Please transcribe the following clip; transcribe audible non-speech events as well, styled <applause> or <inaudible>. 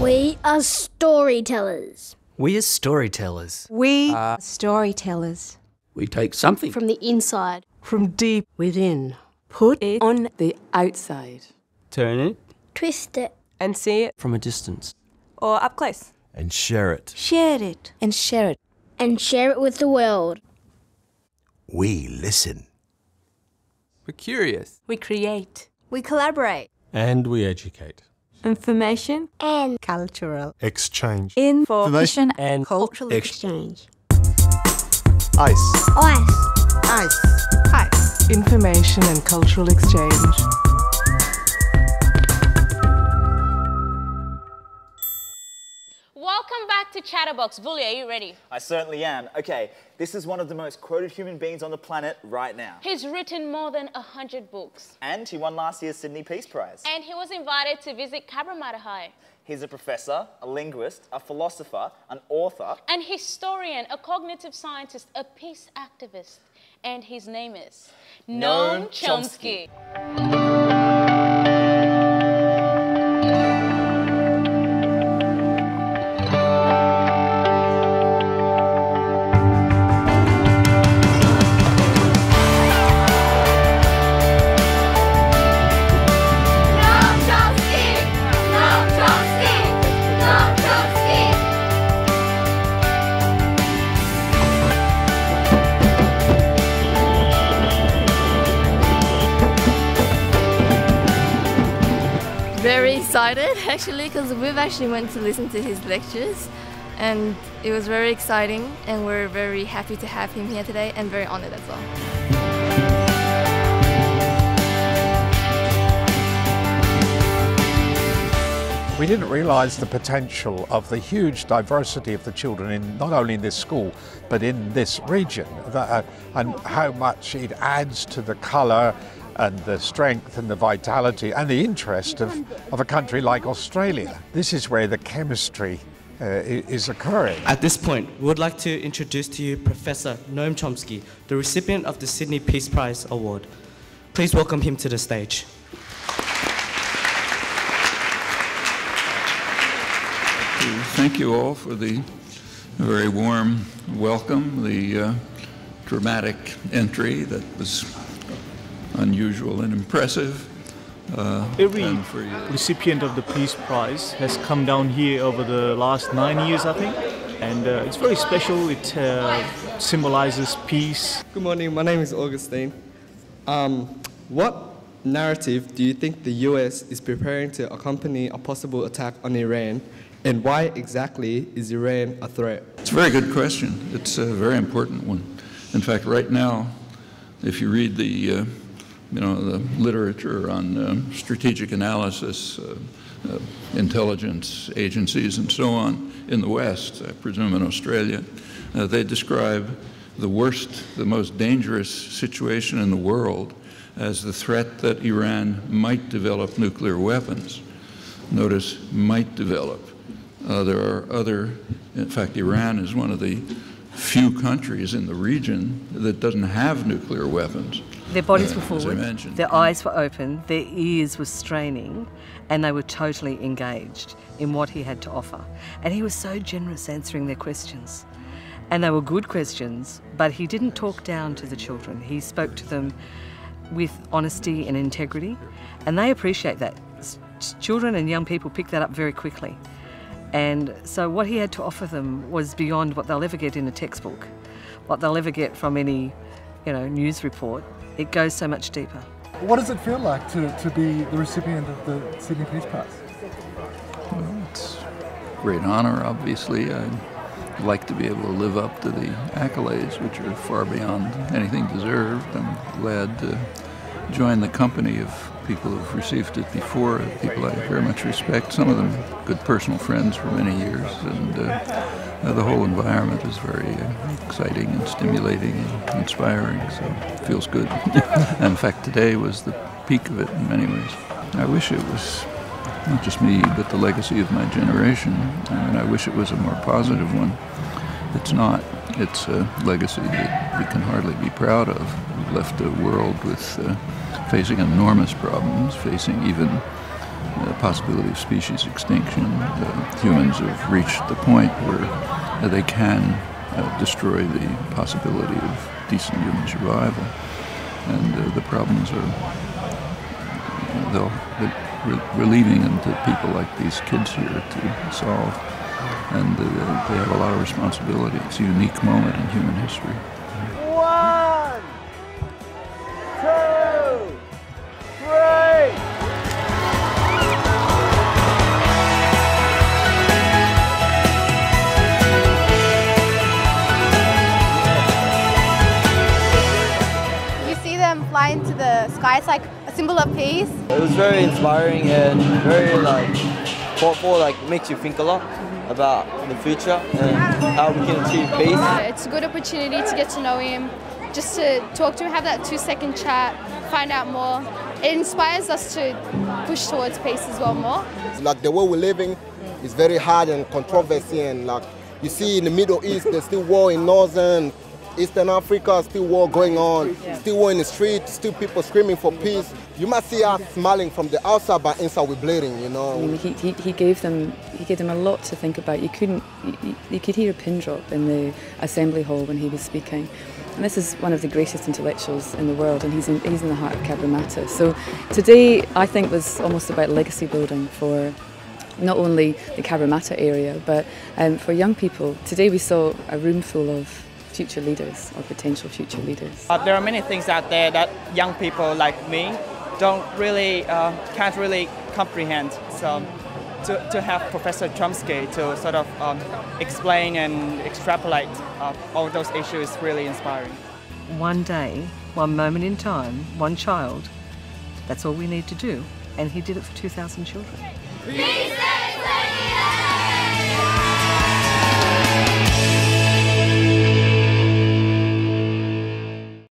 We are storytellers. We are storytellers. We are storytellers. We take something From the inside. From deep within. Put it on the outside. Turn it Twist it. and see it from a distance. or up close. and share it. Share it. And share it. And share it with the world. We listen. We're curious. We create. We collaborate. And we educate. Information. And Cultural. Exchange. Information. And Cultural Ex- exchange. Ice. ice. Ice. Ice. Information and cultural exchange. To Chatterbox. Vuli, are you ready? I certainly am. Okay, this is one of the most quoted human beings on the planet right now. He's written more than 100 books. And he won last year's Sydney Peace Prize. And he was invited to visit Cabramatta High. He's a professor, a linguist, a philosopher, an author. An historian, a cognitive scientist, a peace activist. And his name is Noam Noam Chomsky. Chomsky. Actually because we've actually went to listen to his lectures and it was very exciting and we're very happy to have him here today and very honored as well. We didn't realise the potential of the huge diversity of the children in not only in this school but in this region, that, uh, and how much it adds to the colour and the strength and the vitality and the interest of, of a country like Australia. This is where the chemistry uh, is occurring. At this point, we would like to introduce to you Professor Noam Chomsky, the recipient of the Sydney Peace Prize Award. Please welcome him to the stage. Thank you all for the very warm welcome, the uh, dramatic entry that was unusual and impressive. Uh, Every for recipient of the Peace Prize has come down here over the last nine years, I think, and uh, it's very special. It uh, symbolizes peace. Good morning, my name is Augustine. Um, what narrative do you think the US is preparing to accompany a possible attack on Iran, and why exactly is Iran a threat? It's a very good question. It's a very important one. In fact, right now, if you read the, uh, you know, the literature on um, strategic analysis, uh, uh, intelligence agencies, and so on in the West, I presume in Australia, uh, they describe the worst, the most dangerous situation in the world as the threat that Iran might develop nuclear weapons. Notice, might develop. Uh, there are other, in fact, Iran is one of the few countries in the region that doesn't have nuclear weapons. Their bodies Uh, were forward, their eyes were open, their ears were straining, and they were totally engaged in what he had to offer. And he was so generous answering their questions. And they were good questions, but he didn't talk down to the children. He spoke to them with honesty and integrity, and they appreciate that. Children and young people pick that up very quickly. And so what he had to offer them was beyond what they'll ever get in a textbook, what they'll ever get from any, you know, news report. It goes so much deeper. What does it feel like to, to be the recipient of the Sydney Peace Prize? Well, it's a great honor, obviously. I'd like to be able to live up to the accolades, which are far beyond anything deserved. I'm glad to join the company of people who've received it before, people I very much respect, some of them good personal friends for many years, and uh, uh, the whole environment is very uh, exciting and stimulating and inspiring, so it feels good. <laughs> in fact, today was the peak of it in many ways. I wish it was not just me, but the legacy of my generation. I mean, I wish it was a more positive one. It's not. It's a legacy that we can hardly be proud of. We've left a world with uh, facing enormous problems, facing even the possibility of species extinction. Uh, humans have reached the point where uh, they can uh, destroy the possibility of decent human survival, and uh, the problems are they'll, we're, we're leaving them to people like these kids here to solve, and uh, they have a lot of responsibility. It's a unique moment in human history. One, two, three. You see them fly into the sky. It's like a symbol of peace. It was very inspiring and very like thoughtful. Like makes you think a lot about the future and how we can achieve peace. Uh, it's a good opportunity to get to know him, just to talk to him, have that two second chat, find out more. It inspires us to push towards peace as well more. Like the way we're living is very hard and controversy and like you see in the Middle East there's still war in northern Eastern Africa, still war going on, still war in the street, still people screaming for peace. You must see us smiling from the outside, but inside we're bleeding, you know. I mean, he, he, he gave them he gave them a lot to think about. You couldn't you, you could hear a pin drop in the assembly hall when he was speaking. And this is one of the greatest intellectuals in the world, and he's in, he's in the heart of Cabramatta. So today, I think, was almost about legacy building for not only the Cabramatta area, but um, for young people. Today, we saw a room full of future leaders or potential future leaders. Uh, there are many things out there that young people like me don't really, uh, can't really comprehend. So to, to have Professor Chomsky to sort of um, explain and extrapolate uh, all those issues is really inspiring. One day, one moment in time, one child, that's all we need to do. And he did it for 2,000 children. Peace